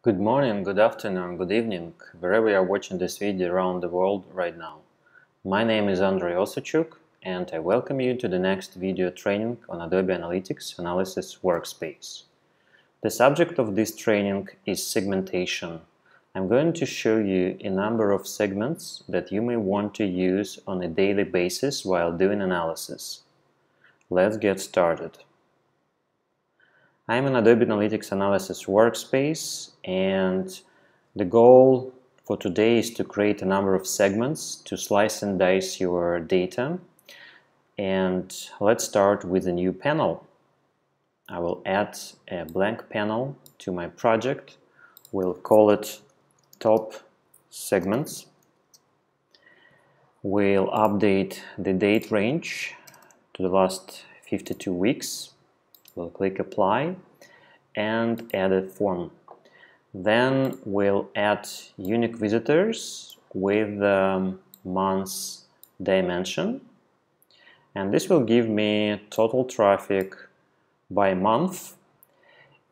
Good morning, good afternoon, good evening, wherever you are watching this video around the world right now. My name is Andrey Osadchuk and I welcome you to the next video training on Adobe Analytics Analysis Workspace. The subject of this training is segmentation. I'm going to show you a number of segments that you may want to use on a daily basis while doing analysis. Let's get started. I'm in Adobe Analytics Analysis Workspace and the goal for today is to create a number of segments to slice and dice your data and let's start with a new panel. I will add a blank panel to my project. We'll call it top segments. We'll update the date range to the last 52 weeks We'll click apply and add a form. Then we'll add unique visitors with the month's dimension. And this will give me total traffic by month.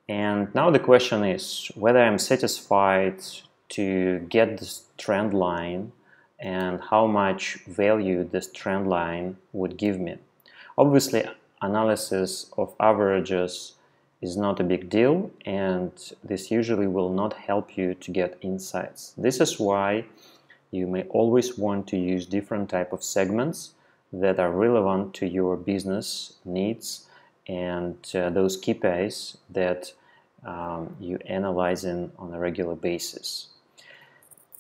And now the question is whether I'm satisfied to get this trend line and how much value this trend line would give me. Obviously, analysis of averages is not a big deal and this usually will not help you to get insights. This is why you may always want to use different type of segments that are relevant to your business needs and uh, those KPIs that um, you analyzing on a regular basis.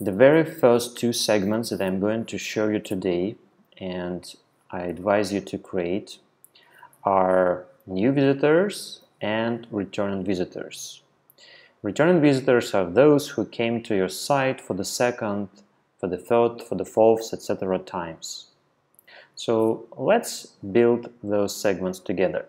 The very first two segments that I'm going to show you today and I advise you to create are new visitors and returning visitors. Returning visitors are those who came to your site for the second, for the third, for the fourth, etc. times. So let's build those segments together.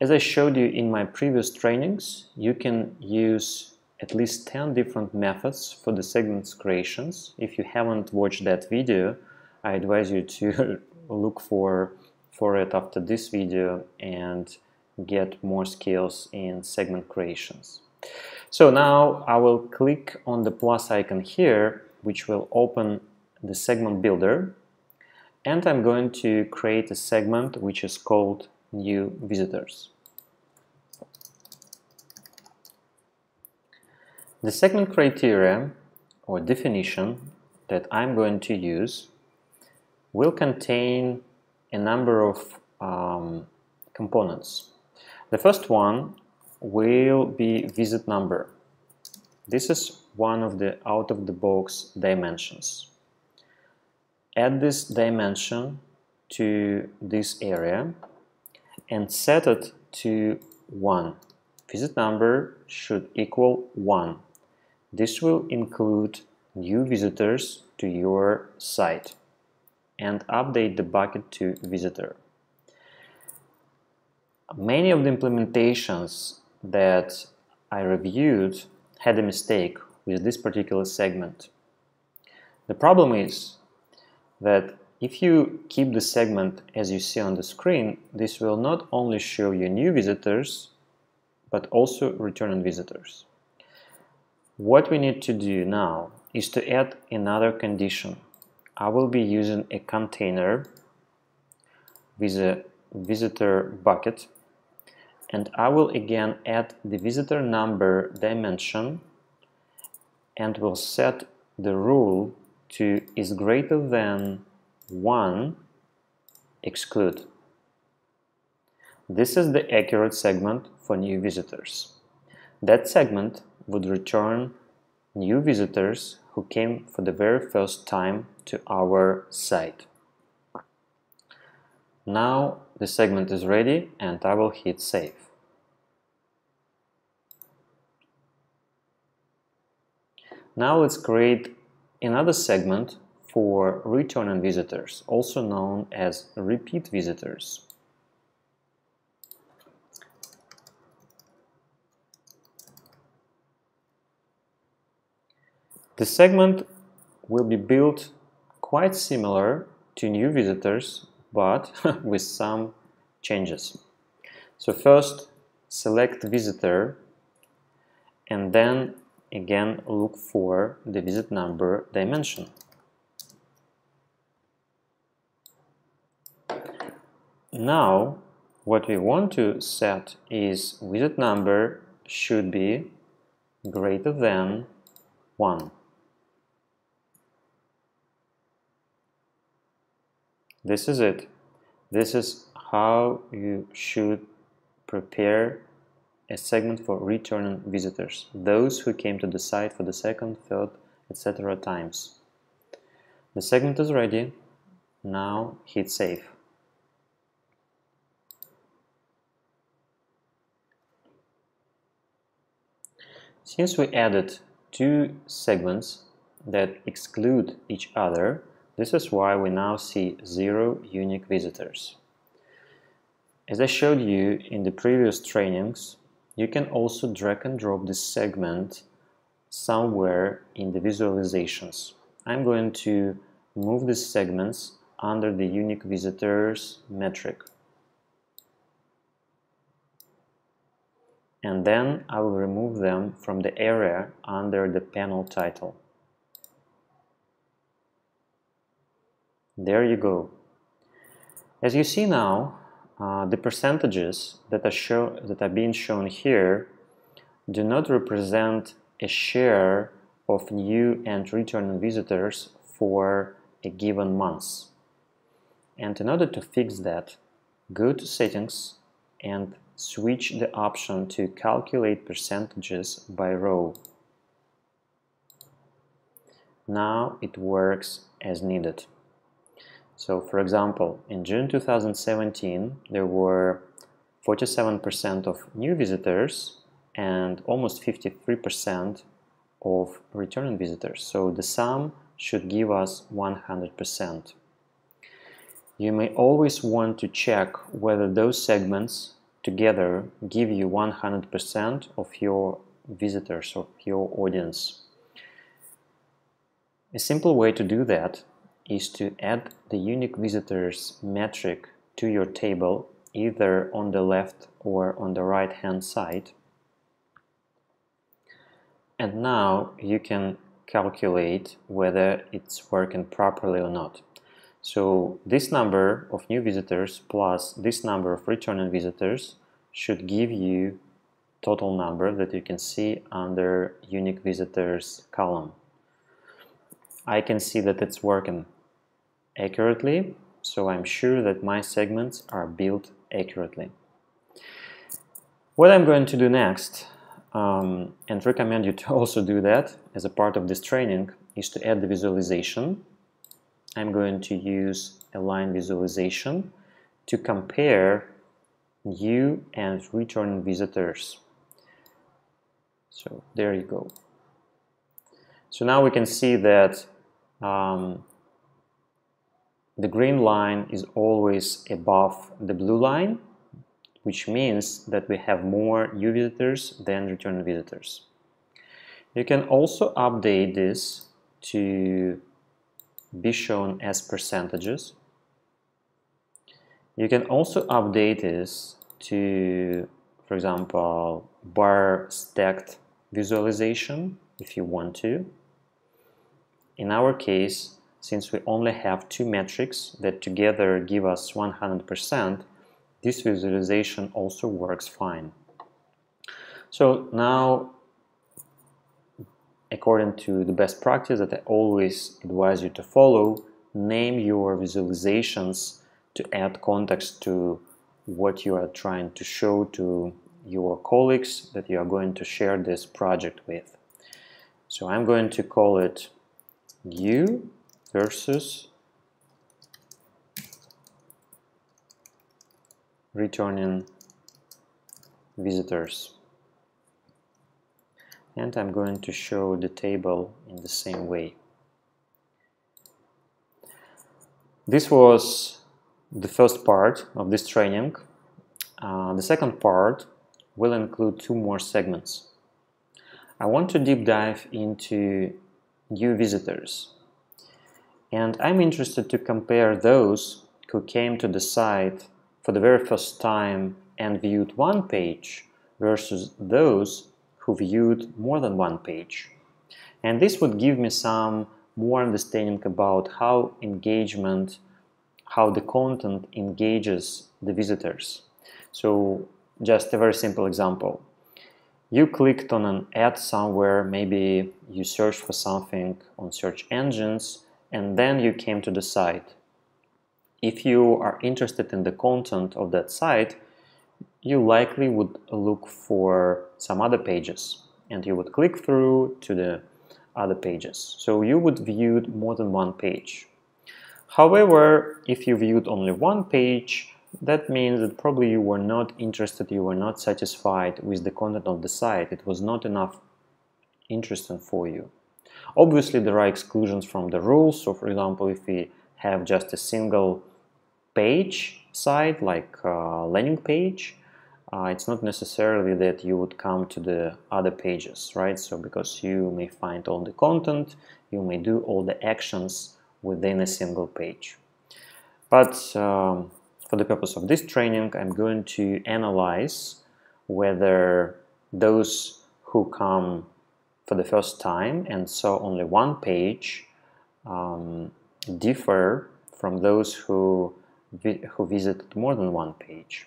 As I showed you in my previous trainings, you can use at least 10 different methods for the segments creations. If you haven't watched that video, I advise you to look for for it after this video and get more skills in segment creations. So now I will click on the plus icon here, which will open the segment builder. And I'm going to create a segment which is called new visitors. The segment criteria or definition that I'm going to use will contain a number of um, components. The first one will be visit number. This is one of the out-of-the-box dimensions. Add this dimension to this area and set it to 1. Visit number should equal 1. This will include new visitors to your site and update the bucket to visitor. Many of the implementations that I reviewed had a mistake with this particular segment. The problem is that if you keep the segment as you see on the screen, this will not only show you new visitors, but also returning visitors. What we need to do now is to add another condition I will be using a container with a visitor bucket and I will again add the visitor number dimension and will set the rule to is greater than 1 exclude. This is the accurate segment for new visitors. That segment would return new visitors who came for the very first time to our site. Now the segment is ready and I will hit save. Now let's create another segment for returning visitors, also known as repeat visitors. The segment will be built quite similar to new visitors, but with some changes. So first, select visitor and then again look for the visit number dimension. Now what we want to set is visit number should be greater than 1. This is it. This is how you should prepare a segment for returning visitors, those who came to the site for the second, third, etc. times. The segment is ready. Now hit save. Since we added two segments that exclude each other, this is why we now see zero unique visitors. As I showed you in the previous trainings, you can also drag and drop this segment somewhere in the visualizations. I'm going to move these segments under the unique visitors metric. and then I will remove them from the area under the panel title. There you go. As you see now, uh, the percentages that are, show, that are being shown here do not represent a share of new and returning visitors for a given month. And in order to fix that, go to settings and switch the option to calculate percentages by row. Now it works as needed. So for example, in June 2017 there were 47% of new visitors and almost 53% of returning visitors. So the sum should give us 100%. You may always want to check whether those segments together give you 100% of your visitors, of your audience. A simple way to do that is to add the unique visitors metric to your table either on the left or on the right hand side. And now you can calculate whether it's working properly or not. So this number of new visitors plus this number of returning visitors should give you total number that you can see under unique visitors column. I can see that it's working accurately, so I'm sure that my segments are built accurately. What I'm going to do next, um, and recommend you to also do that as a part of this training, is to add the visualization I'm going to use a line visualization to compare new and returning visitors. So there you go. So now we can see that um, the green line is always above the blue line, which means that we have more new visitors than returning visitors. You can also update this to be shown as percentages. You can also update this to, for example, bar stacked visualization if you want to. In our case, since we only have two metrics that together give us 100%, this visualization also works fine. So now according to the best practice that I always advise you to follow, name your visualizations to add context to what you are trying to show to your colleagues that you are going to share this project with. So I'm going to call it you versus returning visitors and I'm going to show the table in the same way. This was the first part of this training. Uh, the second part will include two more segments. I want to deep dive into new visitors and I'm interested to compare those who came to the site for the very first time and viewed one page versus those who viewed more than one page. And this would give me some more understanding about how engagement, how the content engages the visitors. So just a very simple example. You clicked on an ad somewhere, maybe you searched for something on search engines, and then you came to the site. If you are interested in the content of that site, you likely would look for some other pages and you would click through to the other pages. So you would view more than one page. However, if you viewed only one page, that means that probably you were not interested, you were not satisfied with the content of the site. It was not enough interesting for you. Obviously, there are exclusions from the rules. So, for example, if we have just a single page site, like landing page, uh, it's not necessarily that you would come to the other pages, right? So because you may find all the content, you may do all the actions within a single page. But um, for the purpose of this training, I'm going to analyze whether those who come for the first time and saw only one page um, differ from those who, vi who visited more than one page.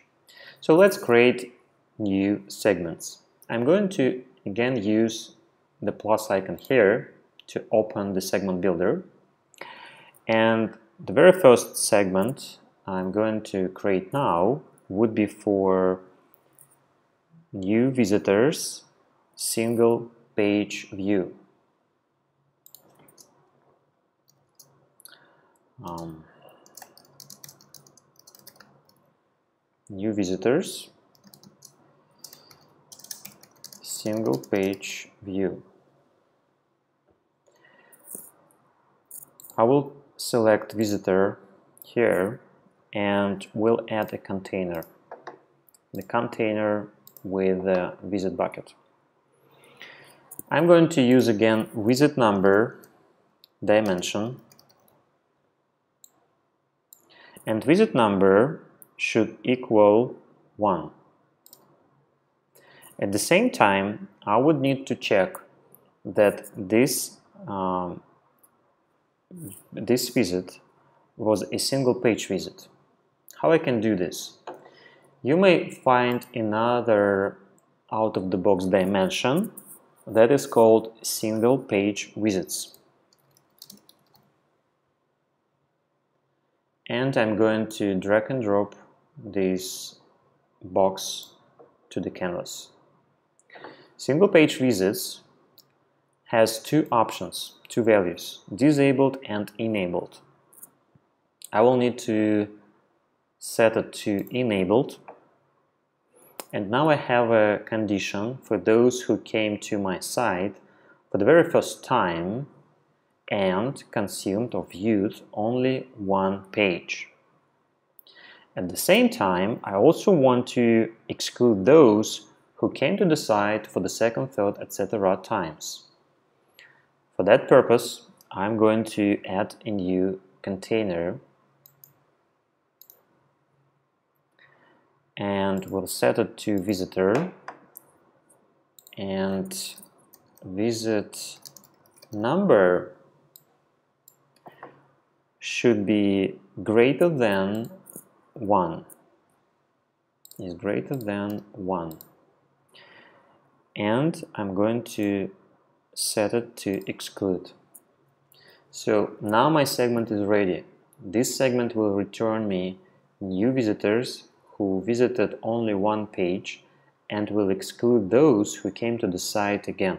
So let's create new segments. I'm going to again use the plus icon here to open the segment builder. And the very first segment I'm going to create now would be for new visitors single page view. Um, new visitors. Single page view. I will select visitor here and we'll add a container. The container with the visit bucket I'm going to use again visit number dimension and visit number should equal 1. At the same time, I would need to check that this, um, this visit was a single page visit. How I can do this? You may find another out-of-the-box dimension that is called single page visits. And I'm going to drag and drop this box to the canvas. Single page visits has two options, two values, disabled and enabled. I will need to set it to enabled and now I have a condition for those who came to my site for the very first time and consumed or viewed only one page. At the same time, I also want to exclude those who came to the site for the second, third, etc. times. For that purpose, I'm going to add a new container and we'll set it to visitor and visit number should be greater than 1 is greater than 1 and I'm going to set it to exclude. So now my segment is ready. This segment will return me new visitors who visited only one page and will exclude those who came to the site again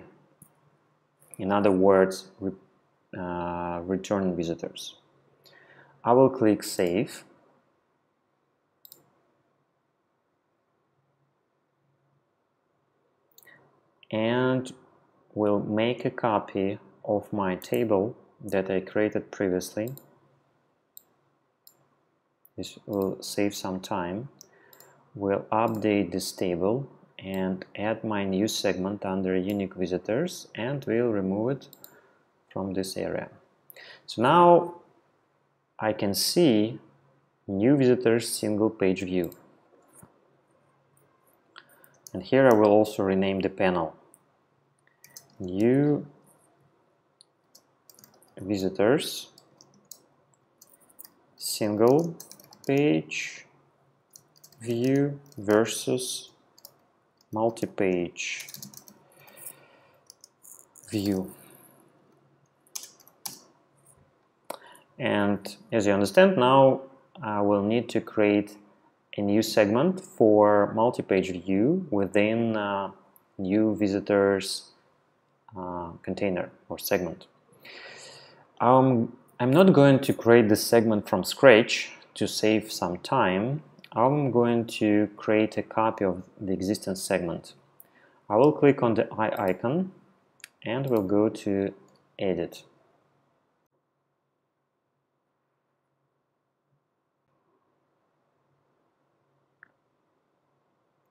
in other words re uh, return visitors I will click save and will make a copy of my table that I created previously. This will save some time. We'll update this table and add my new segment under unique visitors and we'll remove it from this area. So now I can see new visitors single page view. And here I will also rename the panel new visitors single page view versus multi-page view and as you understand now I will need to create a new segment for multi-page view within uh, new visitors uh, container or segment. Um, I'm not going to create this segment from scratch to save some time. I'm going to create a copy of the existing segment. I will click on the eye icon and we'll go to edit.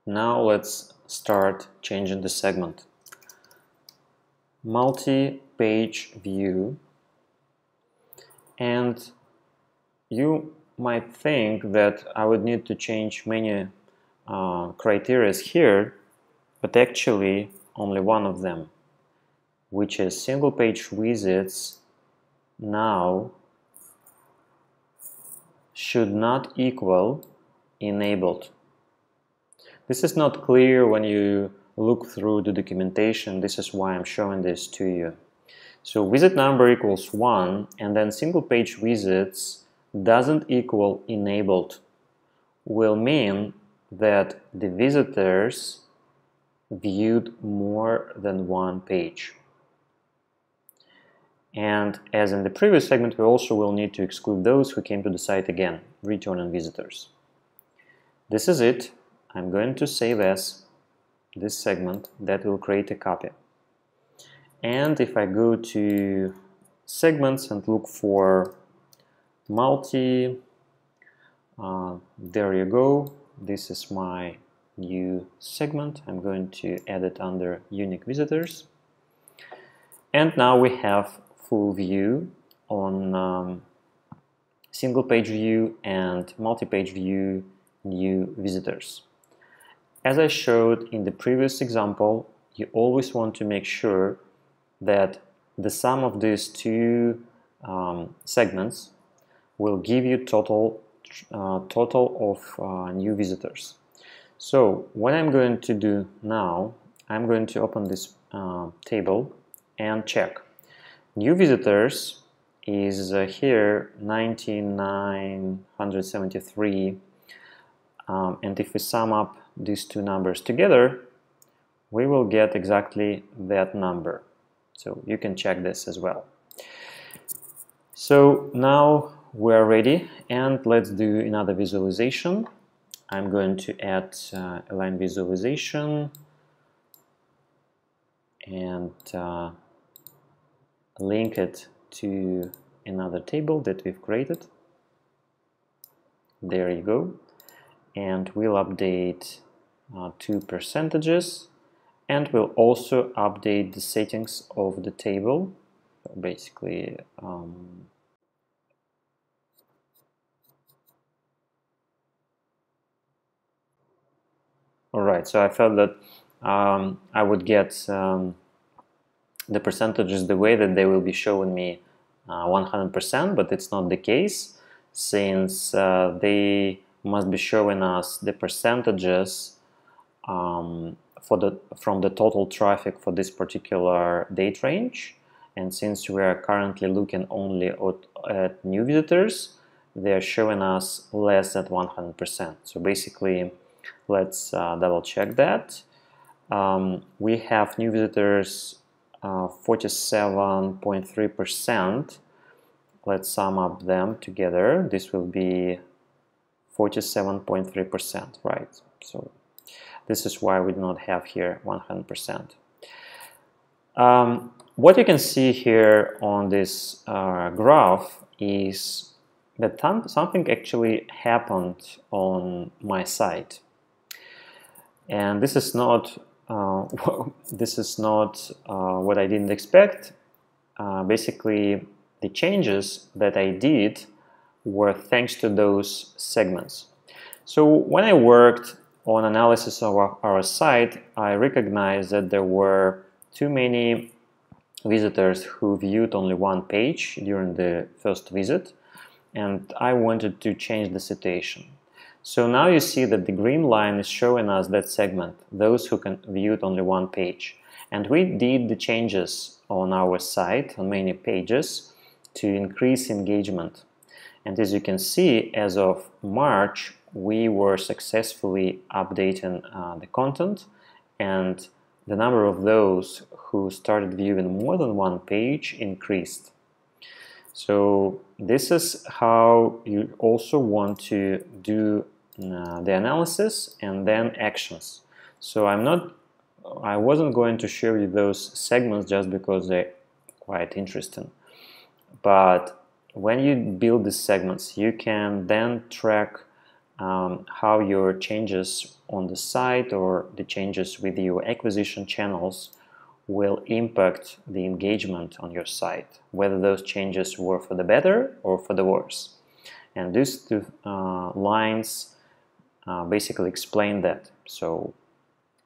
Now let's start changing the segment. Multi-page view and you might think that I would need to change many uh, criteria here but actually only one of them which is single page visits now should not equal enabled this is not clear when you look through the documentation. This is why I'm showing this to you. So visit number equals 1 and then single page visits doesn't equal enabled will mean that the visitors viewed more than one page. And as in the previous segment, we also will need to exclude those who came to the site again, returning visitors. This is it. I'm going to save as this segment that will create a copy. And if I go to segments and look for multi, uh, there you go. This is my new segment. I'm going to add it under unique visitors. And now we have full view on um, single page view and multi-page view new visitors. As I showed in the previous example, you always want to make sure that the sum of these two um, segments will give you total uh, total of uh, new visitors. So what I'm going to do now, I'm going to open this uh, table and check. New visitors is uh, here 9973 um, and if we sum up these two numbers together, we will get exactly that number. So you can check this as well. So now we're ready and let's do another visualization. I'm going to add uh, a line visualization and uh, link it to another table that we've created. There you go. And we'll update uh, two percentages and we'll also update the settings of the table basically um, all right so I felt that um, I would get um, the percentages the way that they will be showing me 100% uh, but it's not the case since uh, they must be showing us the percentages um, for the from the total traffic for this particular date range. And since we are currently looking only at, at new visitors, they're showing us less than 100%. So basically, let's uh, double check that. Um, we have new visitors 47.3%. Uh, let's sum up them together. This will be 47.3%, right? So this is why we do not have here 100%. Um, what you can see here on this uh, graph is that something actually happened on my site. And this is not uh, this is not uh, what I didn't expect. Uh, basically, the changes that I did were thanks to those segments. So when I worked on analysis of our, our site, I recognized that there were too many visitors who viewed only one page during the first visit and I wanted to change the situation. So now you see that the green line is showing us that segment, those who viewed only one page. And we did the changes on our site, on many pages, to increase engagement. And as you can see, as of March, we were successfully updating uh, the content and the number of those who started viewing more than one page increased. So this is how you also want to do uh, the analysis and then actions. So I'm not, I wasn't going to show you those segments just because they're quite interesting. But when you build these segments, you can then track um, how your changes on the site or the changes with your acquisition channels will impact the engagement on your site, whether those changes were for the better or for the worse. And these two uh, lines uh, basically explain that. So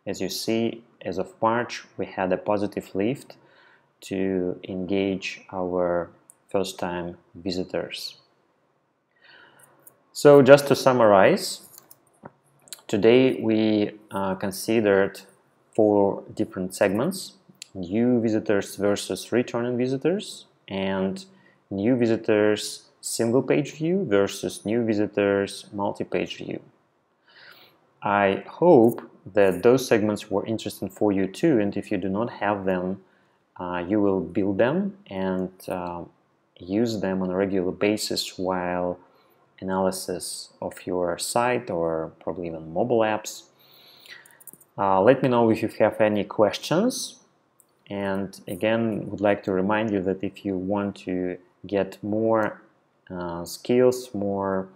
as you see, as of March, we had a positive lift to engage our first-time visitors. So just to summarize, today we uh, considered four different segments, new visitors versus returning visitors, and new visitors single page view versus new visitors multi-page view. I hope that those segments were interesting for you too, and if you do not have them, uh, you will build them and uh, use them on a regular basis while analysis of your site or probably even mobile apps. Uh, let me know if you have any questions. And again, would like to remind you that if you want to get more uh, skills, more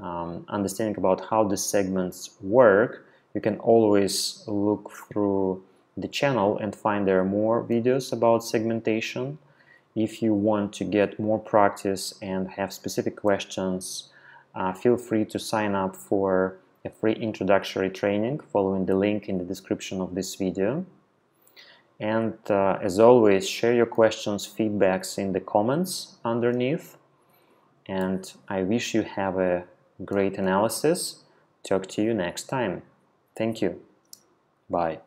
um, understanding about how the segments work, you can always look through the channel and find there are more videos about segmentation. If you want to get more practice and have specific questions uh, feel free to sign up for a free introductory training following the link in the description of this video. And uh, as always, share your questions, feedbacks in the comments underneath. And I wish you have a great analysis. Talk to you next time. Thank you. Bye.